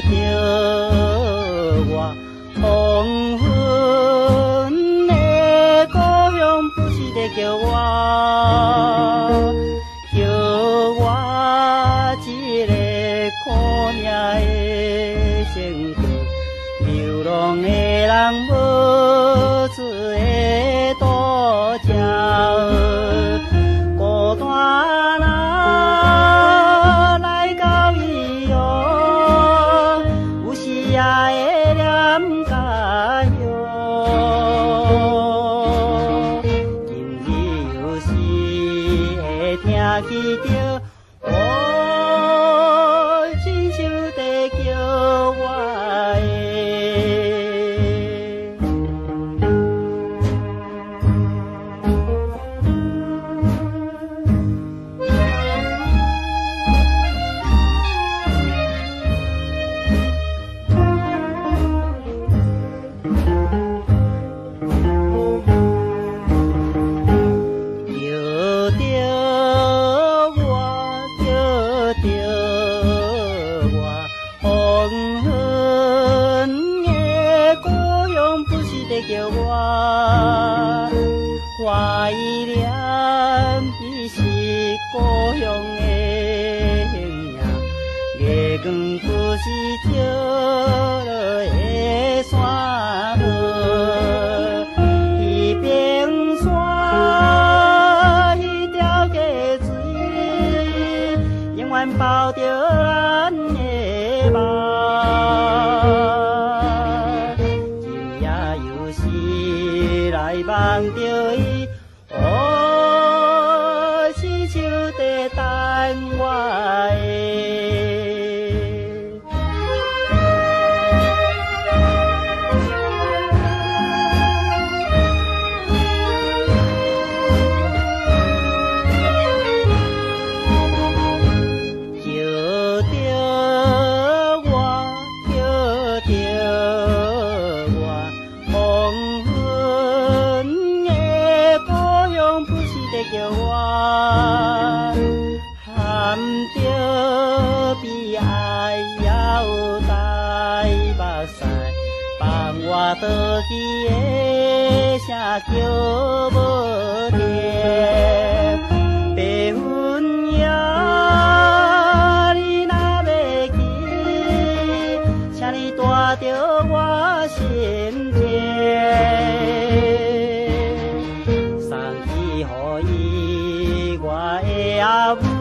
叫我黄昏的故乡，不时在叫我，我一个苦命的行过流浪的人，无准。叫我，怀念的是故乡的形影，月光不是照 ơi 不是在叫我，含着悲哀也有大目屎，放我倒去的声叫无停。白云夜，你若要去，请你带着我心 Why eh, I